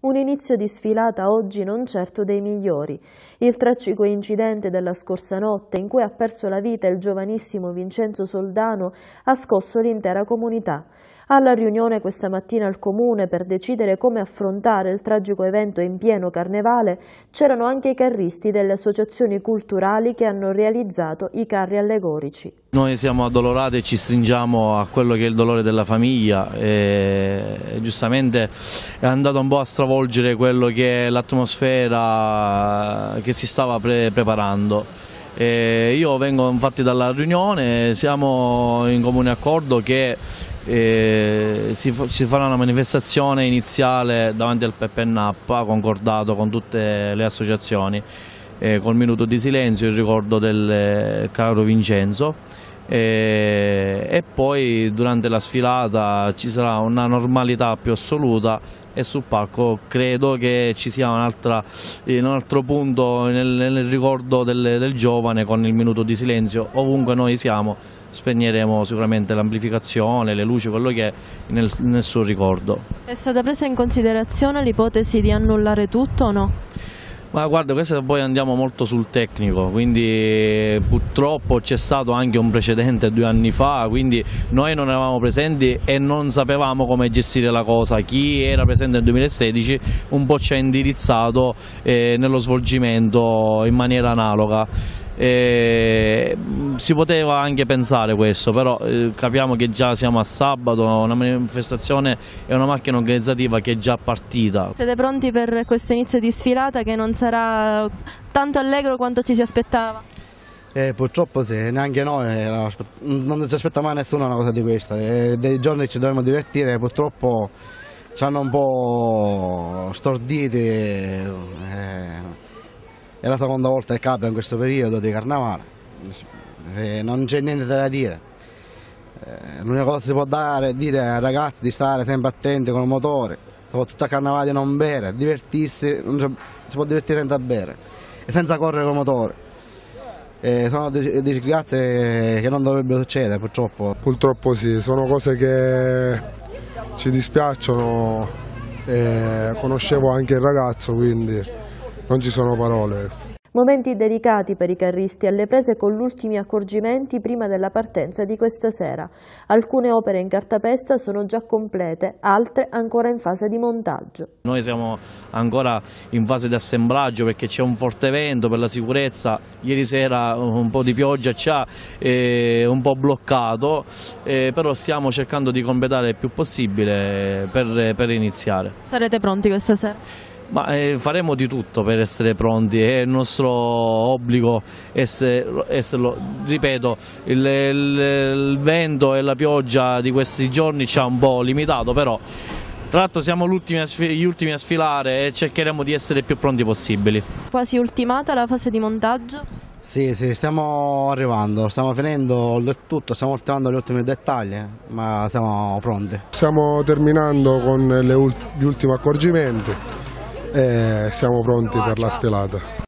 Un inizio di sfilata oggi non certo dei migliori. Il tragico incidente della scorsa notte in cui ha perso la vita il giovanissimo Vincenzo Soldano ha scosso l'intera comunità. Alla riunione questa mattina al Comune per decidere come affrontare il tragico evento in pieno carnevale c'erano anche i carristi delle associazioni culturali che hanno realizzato i carri allegorici. Noi siamo addolorati e ci stringiamo a quello che è il dolore della famiglia e giustamente è andato un po' a stravolgere quello che è l'atmosfera che si stava pre preparando. E io vengo infatti dalla riunione, siamo in comune accordo che eh, si, si, farà una manifestazione iniziale davanti al Peppe Nappa concordato con tutte le associazioni eh, col minuto di silenzio in ricordo del eh, caro Vincenzo e, poi durante la sfilata ci sarà una normalità più assoluta e sul palco credo che ci sia un, un altro punto nel, nel ricordo del, del, giovane con il minuto di silenzio ovunque noi siamo spegneremo sicuramente l'amplificazione, le luci, quello che è nel, nel suo ricordo. È stata presa in considerazione l'ipotesi di annullare tutto o no? Ma guarda, questo poi andiamo molto sul tecnico, quindi purtroppo c'è stato anche un precedente due anni fa, quindi noi non eravamo presenti e non sapevamo come gestire la cosa. Chi era presente nel 2016 un po' ci ha indirizzato eh, nello svolgimento in maniera analoga. E si poteva anche pensare questo, però eh, capiamo che già siamo a sabato, una manifestazione è una macchina organizzativa che è già partita. Siete pronti per questo inizio di sfilata che non sarà tanto allegro quanto ci si aspettava? Eh, purtroppo sì, neanche noi, eh, non si aspetta mai nessuno una cosa di questa, eh, dei giorni ci dobbiamo divertire, purtroppo ci hanno un po' storditi. Eh, è la seconda volta che capita in questo periodo di carnevale, eh, non c'è niente da dire. Eh, l'unica cosa che si può dare è dire ai ragazzi di stare sempre attenti con il motore, soprattutto a carnevale non bere, divertirsi, non si può divertire senza bere e senza correre con il motore. Eh, sono disgrazie che non dovrebbero succedere purtroppo. Purtroppo sì, sono cose che ci dispiacciono, eh, conoscevo anche il ragazzo quindi non ci sono parole. Momenti delicati per i carristi alle prese con gli ultimi accorgimenti prima della partenza di questa sera. Alcune opere in cartapesta sono già complete, altre ancora in fase di montaggio. Noi siamo ancora in fase di assemblaggio perché c'è un forte vento per la sicurezza, ieri sera un po' di pioggia ci ha eh, un po' bloccato, eh, però stiamo cercando di completare il più possibile per, per iniziare. Sarete pronti questa sera? Ma eh, faremo di tutto per essere pronti, è il nostro obbligo essere, esserlo. Ripeto, il, il, il, vento e la pioggia di questi giorni ci ha un po' limitato, però tra l'altro siamo gli ultimi a sfilare e cercheremo di essere il più pronti possibili. Quasi ultimata la fase di montaggio? Sì, sì, stiamo arrivando, stiamo finendo del tutto, stiamo ultimando gli ultimi dettagli, ma siamo pronti. Stiamo terminando con le, gli ultimi accorgimenti e siamo pronti per la sfilata.